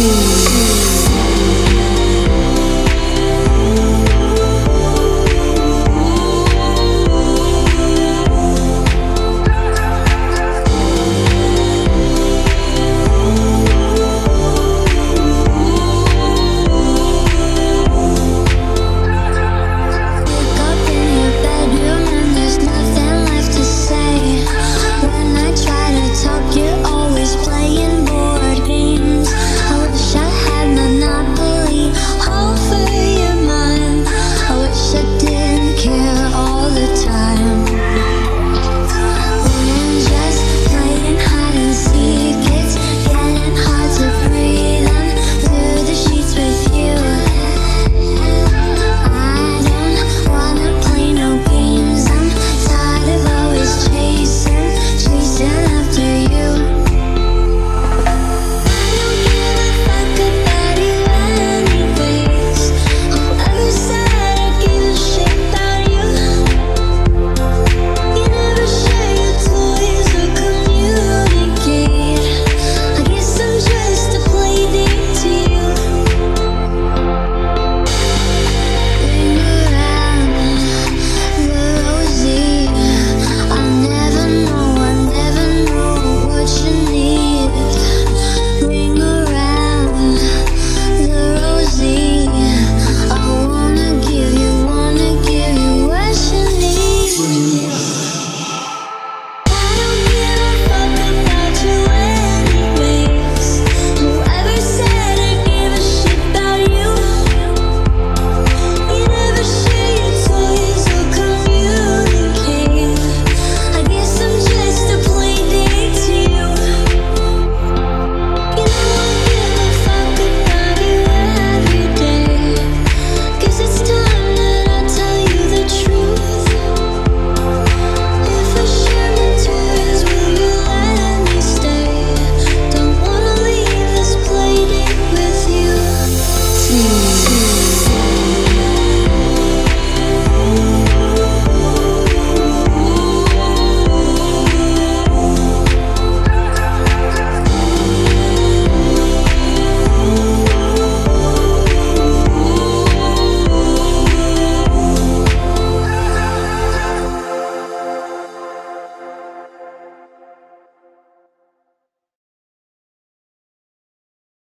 Oh.